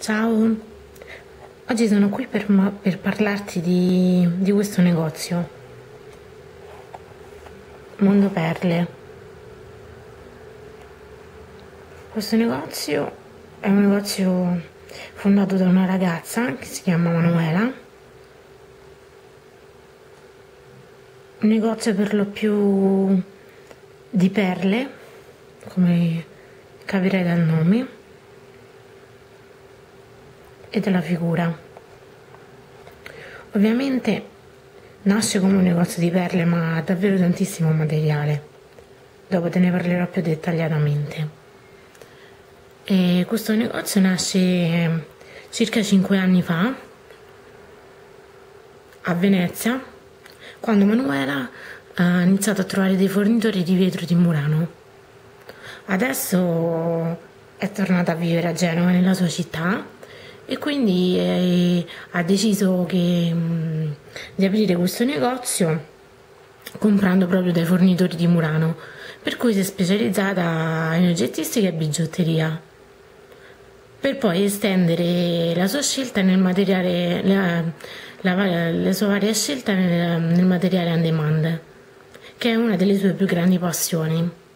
Ciao, oggi sono qui per, per parlarti di, di questo negozio, Mondo Perle. Questo negozio è un negozio fondato da una ragazza che si chiama Manuela, un negozio per lo più di perle, come capirai dal nome e della figura. Ovviamente nasce come un negozio di perle ma ha davvero tantissimo materiale. Dopo te ne parlerò più dettagliatamente. E questo negozio nasce eh, circa 5 anni fa a Venezia quando Manuela ha iniziato a trovare dei fornitori di vetro di Murano. Adesso è tornata a vivere a Genova nella sua città e quindi eh, ha deciso che, mh, mm, di aprire questo negozio comprando proprio dai fornitori di Murano, per cui si è specializzata in oggettistica e bigiotteria, per poi estendere la sua scelta nel materiale, la, la, le sue varie scelte nel, nel materiale on demand, che è una delle sue più grandi passioni.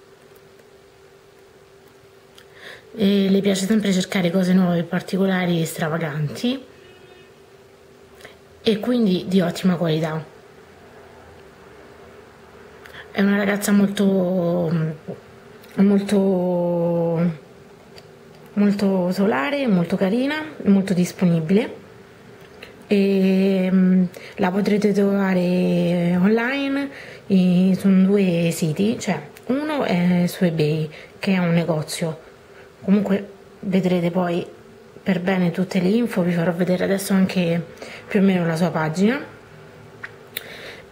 E le piace sempre cercare cose nuove, particolari e stravaganti e quindi di ottima qualità. È una ragazza molto molto molto solare, molto carina, molto disponibile e mm, la potrete trovare online su due siti, cioè uno è su eBay che è un negozio comunque vedrete poi per bene tutte le info vi farò vedere adesso anche più o meno la sua pagina.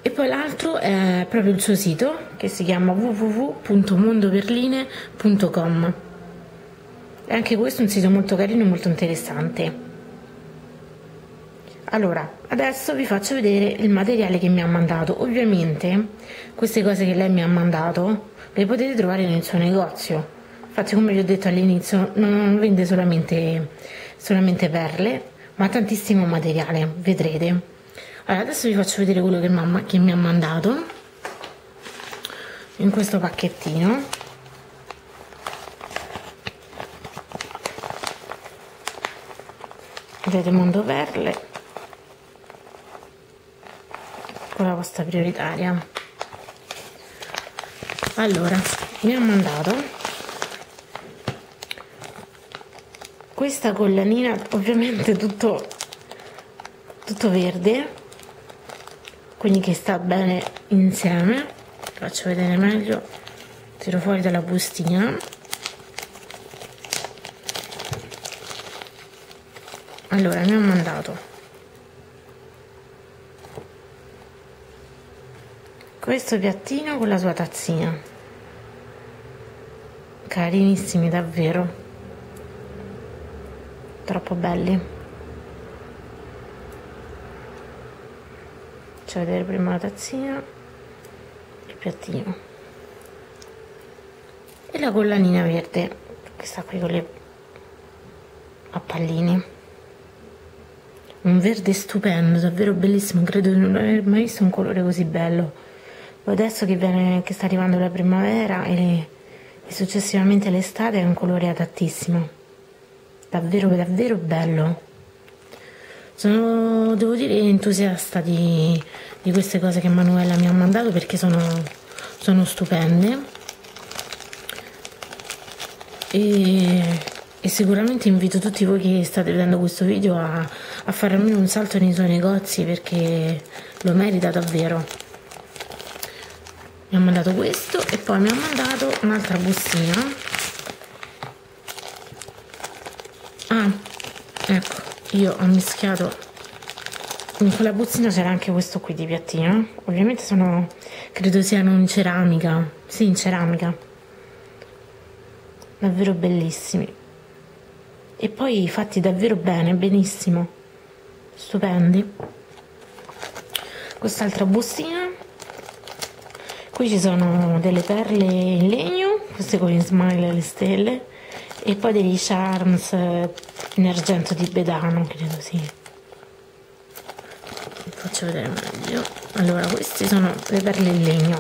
E poi l'altro è proprio il suo sito che si chiama www.mondoperline.com e anche questo è un sito molto carino e molto interessante. Allora adesso vi faccio vedere il materiale che mi ha mandato. Ovviamente queste cose che lei mi ha mandato le potete trovare nel suo negozio Infatti come vi ho detto all'inizio non vende solamente, solamente perle, ma tantissimo materiale, vedrete. Allora, adesso vi faccio vedere quello che, mamma, che mi ha mandato in questo pacchettino. Vedete Mondo Perle con la posta prioritaria. Allora, mi ha mandato questa collanina ovviamente tutto, tutto verde quindi che sta bene insieme. Faccio vedere meglio tiro fuori dalla bustina. Allora mi ha mandato. Questo piattino con la sua tazzina. Carinissimi davvero troppo belli. Faccio vedere prima la tazzina il piattino e la collanina verde questa qui con le a pallini un verde stupendo davvero bellissimo credo di non aver mai visto un colore così bello. Adesso che, viene, che sta arrivando la primavera e, e successivamente l'estate è un colore adattissimo davvero davvero bello. Sono devo dire entusiasta di, di queste cose che Manuela mi ha mandato perché sono, sono stupende. E, e, sicuramente invito tutti voi che state vedendo questo video a, a fare almeno un salto nei suoi negozi perché lo merita davvero. Mi ha mandato questo e poi mi ha mandato un'altra bustina ah ecco io ho mischiato. In quella buzzina c'era anche questo qui di piattino. Ovviamente sono credo siano in ceramica. Sì in ceramica. Davvero bellissimi. E poi fatti davvero bene benissimo. Stupendi. Quest'altra bustina qui ci sono delle perle in legno queste con gli smile le stelle e poi degli charms in argento di bedano credo sì. Vi faccio vedere meglio. Allora questi sono le perle in legno.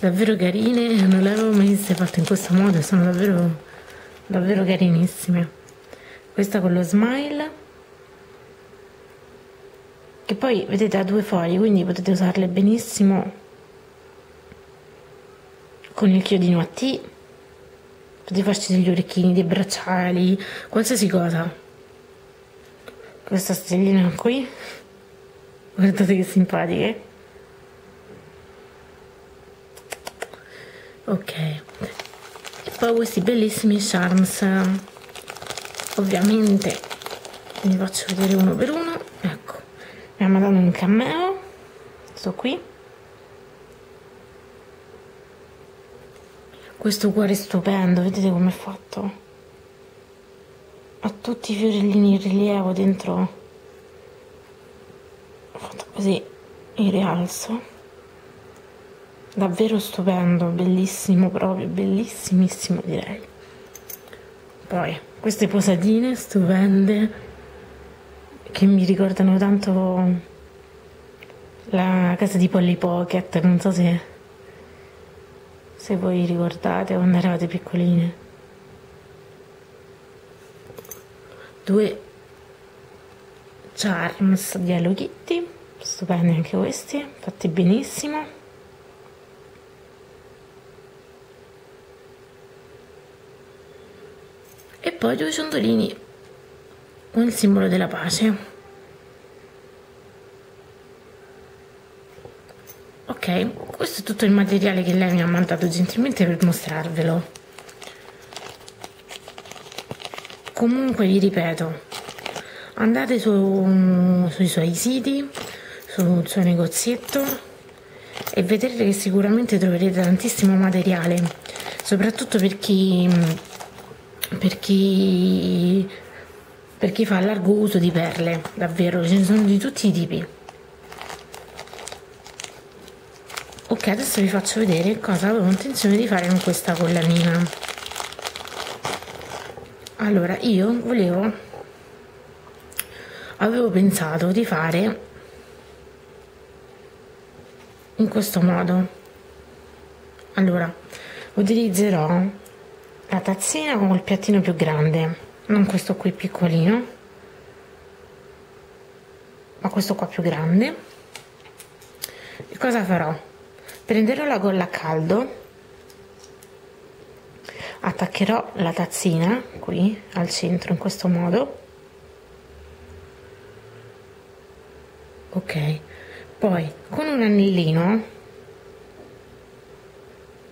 Davvero carine non le avevo mai viste fatte in questo modo sono davvero davvero carinissime. Questa con lo smile. Che poi vedete ha due foglie quindi potete usarle benissimo con il chiodino a T potete farci degli orecchini, dei bracciali, qualsiasi cosa. Questa stellina qui, guardate che simpatiche. Ok, e poi questi bellissimi charms, ovviamente vi faccio vedere uno per uno, ecco, mi ha mandato un cameo, sto qui. Questo cuore stupendo vedete com'è fatto? Ha tutti i fiorellini in rilievo dentro. Ho fatto così in rialzo. Davvero stupendo bellissimo proprio bellissimissimo direi. Poi queste posadine stupende che mi ricordano tanto la casa di Polly Pocket non so se se voi ricordate quando eravate piccoline. Due charms di Hello Kitty, stupendi anche questi, fatti benissimo. E poi due ciondolini con il simbolo della pace. ok questo è tutto il materiale che lei mi ha mandato gentilmente per mostrarvelo. Comunque vi ripeto andate su, sui suoi siti sul suo negozietto e vedrete che sicuramente troverete tantissimo materiale soprattutto per chi per chi per chi fa largo uso di perle davvero. Ce ne sono di tutti i tipi ok adesso vi faccio vedere cosa avevo intenzione di fare con questa collanina. Allora io volevo avevo pensato di fare in questo modo. Allora utilizzerò la tazzina con il piattino più grande non questo qui piccolino ma questo qua più grande. E cosa farò prenderò la colla a caldo attaccherò la tazzina qui al centro in questo modo. Ok. Poi con un anellino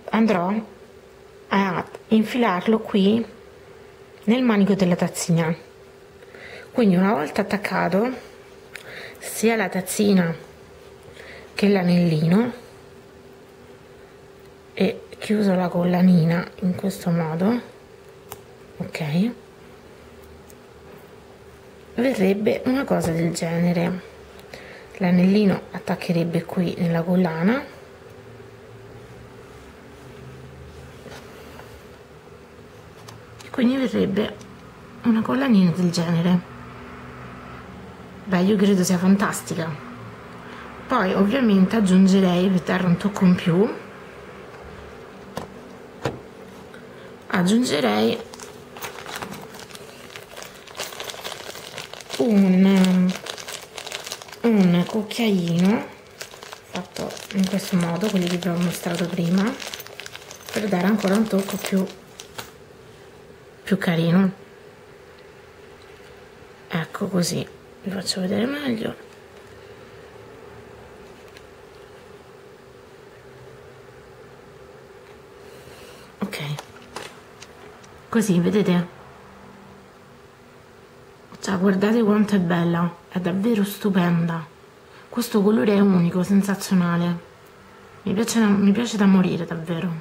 andrò a infilarlo qui nel manico della tazzina. Quindi una volta attaccato sia la tazzina che l'anellino e chiuso la collanina in questo modo ok? Verrebbe una cosa del genere. L'anellino attaccherebbe qui nella collana. E quindi verrebbe una collanina del genere. Beh io credo sia fantastica. Poi ovviamente aggiungerei per dare un tocco in più aggiungerei un, un cucchiaino fatto in questo modo quelli che vi ho mostrato prima per dare ancora un tocco più più carino. Ecco così vi faccio vedere meglio così vedete? Cioè guardate quanto è bella. È davvero stupenda. Questo colore è unico sensazionale. Mi piace, mi piace da morire davvero.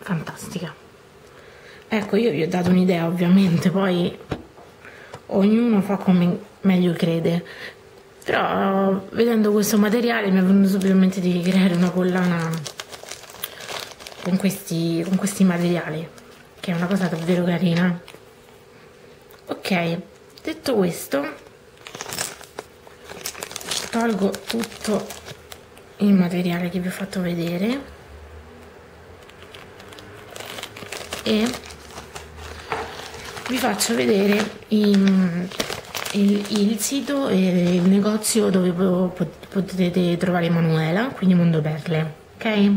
Fantastica. Ecco io vi ho dato un'idea ovviamente. Poi ognuno fa come meglio crede. Però vedendo questo materiale mi è venuto subito in mente di creare una collana con questi, con questi materiali che è una cosa davvero carina. Ok detto questo tolgo tutto il materiale che vi ho fatto vedere e vi faccio vedere il, il, il sito e il negozio dove potete trovare Manuela quindi Mondo Perle ok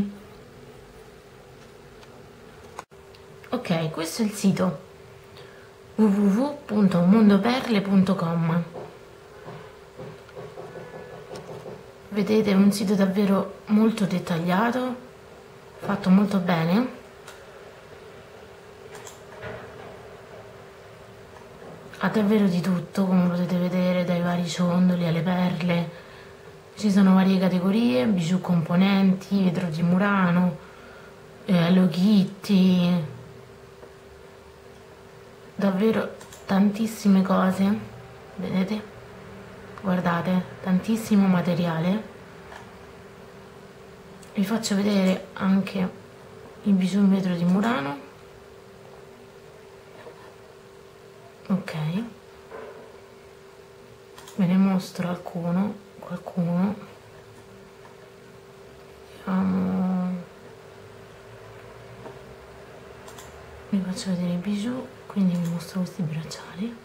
ok questo è il sito. www.mondoperle.com vedete è un sito davvero molto dettagliato fatto molto bene. Ha davvero di tutto come potete vedere dai vari ciondoli alle perle. Ci sono varie categorie bijou componenti vetro di murano eh, Hello Kitty davvero tantissime cose vedete? Guardate tantissimo materiale. Vi faccio vedere anche il bisogno vetro di Murano. Ok. Ve ne mostro alcuno qualcuno. Vediamo faccio vedere i bijou quindi vi mostro questi bracciali.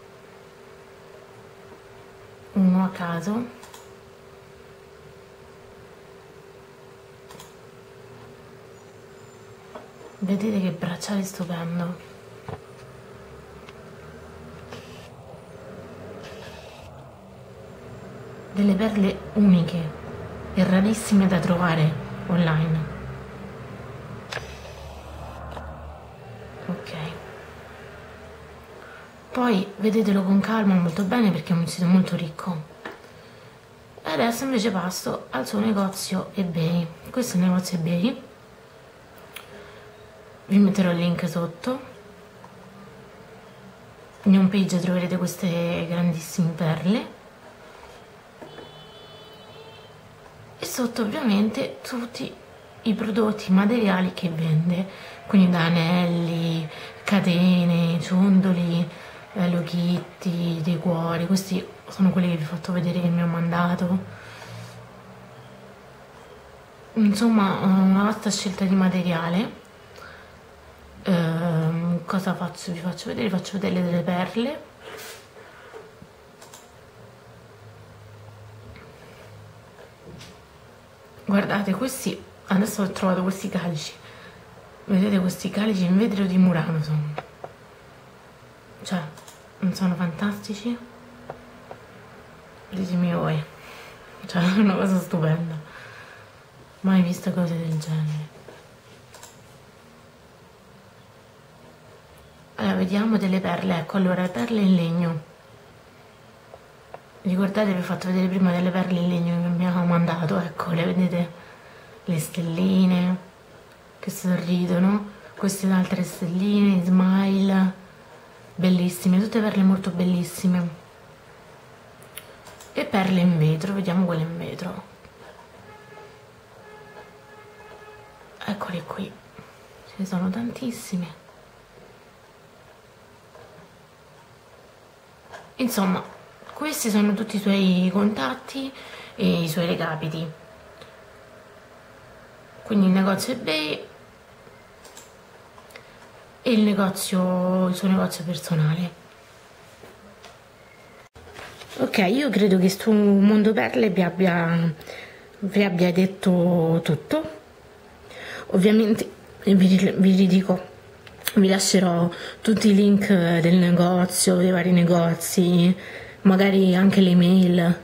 Uno a caso. Vedete che bracciale stupendo. Delle perle uniche e rarissime da trovare online poi vedetelo con calma molto bene perché è un sito molto ricco. Adesso invece passo al suo negozio ebay. Questo è il negozio ebay vi metterò il link sotto. In home page troverete queste grandissime perle. E sotto ovviamente tutti i prodotti materiali che vende. Quindi da anelli, catene, ciondoli Hello Kitty, dei cuori, questi sono quelli che vi ho fatto vedere che mi ha mandato. Insomma, una vasta scelta di materiale. Eh, cosa faccio? Vi faccio vedere, vi faccio vedere delle perle. Guardate, questi, adesso ho trovato questi calici. Vedete questi calici in vetro di Murano sono cioè non sono fantastici? Ditemi voi. Cioè è una cosa stupenda. Mai visto cose del genere. Allora vediamo delle perle. Ecco allora perle in legno. Ricordate vi ho fatto vedere prima delle perle in legno che mi abbiamo mandato. Ecco le vedete? Le stelline che sorridono. Queste altre stelline smile bellissime tutte perle molto bellissime. E perle in vetro vediamo quelle in vetro. Eccole qui. Ce ne sono tantissime. Insomma questi sono tutti i suoi contatti e i suoi recapiti. Quindi il negozio ebay e il negozio, il suo negozio personale. Ok, io credo che su Mondo Perle vi abbia, vi abbia detto tutto. Ovviamente vi, vi ridico, vi lascerò tutti i link del negozio, dei vari negozi, magari anche le mail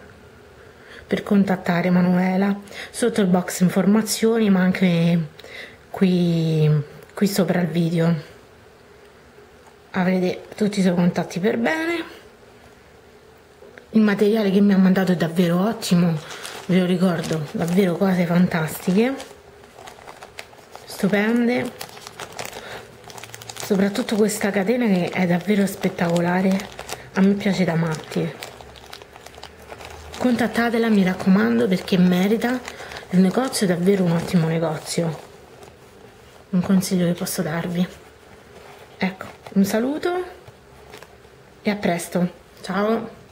per contattare Manuela sotto il box informazioni ma anche qui, qui sopra il video avrete tutti i suoi contatti per bene. Il materiale che mi ha mandato è davvero ottimo ve lo ricordo davvero cose fantastiche stupende. Soprattutto questa catena che è davvero spettacolare a me piace da matti. Contattatela mi raccomando perché merita. Il negozio è davvero un ottimo negozio. Un consiglio che posso darvi. Ecco, un saluto e a presto. Ciao!